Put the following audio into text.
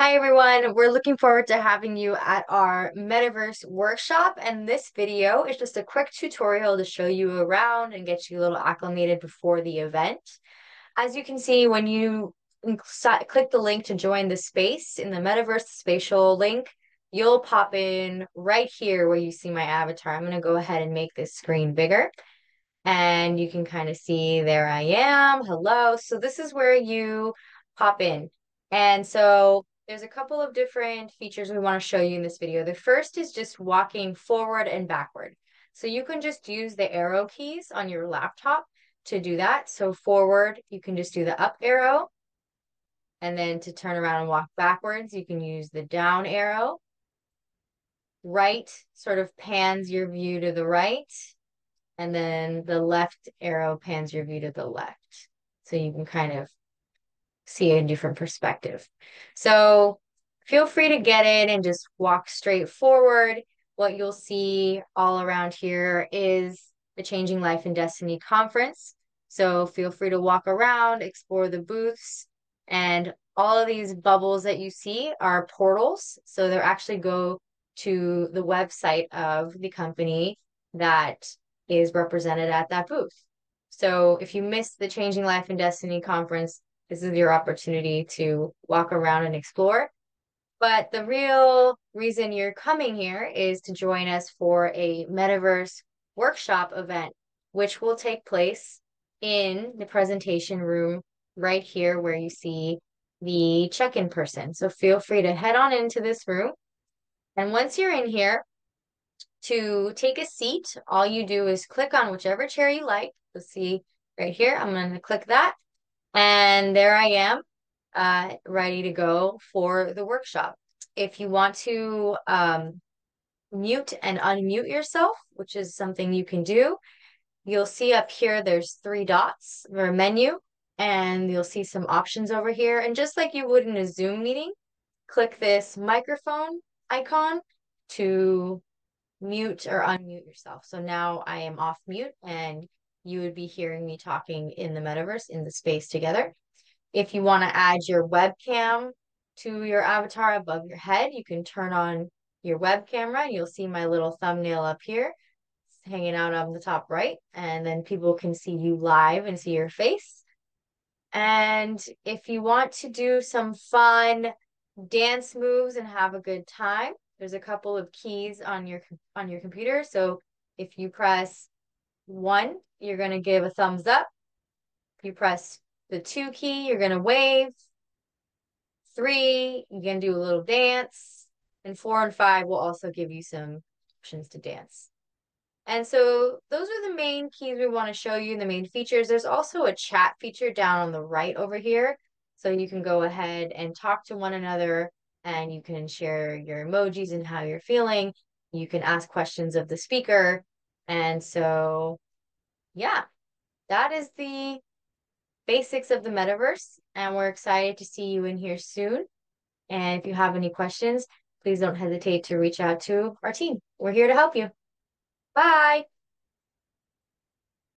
Hi everyone, we're looking forward to having you at our Metaverse workshop and this video is just a quick tutorial to show you around and get you a little acclimated before the event. As you can see, when you click the link to join the space in the Metaverse spatial link, you'll pop in right here where you see my avatar. I'm going to go ahead and make this screen bigger and you can kind of see there I am. Hello. So this is where you pop in. And so there's a couple of different features we want to show you in this video. The first is just walking forward and backward. So you can just use the arrow keys on your laptop to do that. So forward, you can just do the up arrow. And then to turn around and walk backwards, you can use the down arrow. Right sort of pans your view to the right. And then the left arrow pans your view to the left. So you can kind of see a different perspective. So feel free to get in and just walk straight forward. What you'll see all around here is the Changing Life and Destiny conference. So feel free to walk around, explore the booths, and all of these bubbles that you see are portals. So they actually go to the website of the company that is represented at that booth. So if you missed the Changing Life and Destiny conference, this is your opportunity to walk around and explore. But the real reason you're coming here is to join us for a metaverse workshop event, which will take place in the presentation room right here where you see the check-in person. So feel free to head on into this room. And once you're in here, to take a seat, all you do is click on whichever chair you like. You'll see right here, I'm going to click that. And there I am, uh, ready to go for the workshop. If you want to um, mute and unmute yourself, which is something you can do, you'll see up here there's three dots or a menu, and you'll see some options over here. And just like you would in a Zoom meeting, click this microphone icon to mute or unmute yourself. So now I am off mute and you would be hearing me talking in the metaverse in the space together. If you want to add your webcam to your avatar above your head, you can turn on your web camera and you'll see my little thumbnail up here hanging out on the top right. And then people can see you live and see your face. And if you want to do some fun dance moves and have a good time, there's a couple of keys on your on your computer. So if you press one, you're going to give a thumbs up. You press the two key, you're going to wave. Three, going to do a little dance. And four and five will also give you some options to dance. And so those are the main keys we want to show you, the main features. There's also a chat feature down on the right over here. So you can go ahead and talk to one another and you can share your emojis and how you're feeling. You can ask questions of the speaker. And so, yeah, that is the basics of the metaverse. And we're excited to see you in here soon. And if you have any questions, please don't hesitate to reach out to our team. We're here to help you. Bye.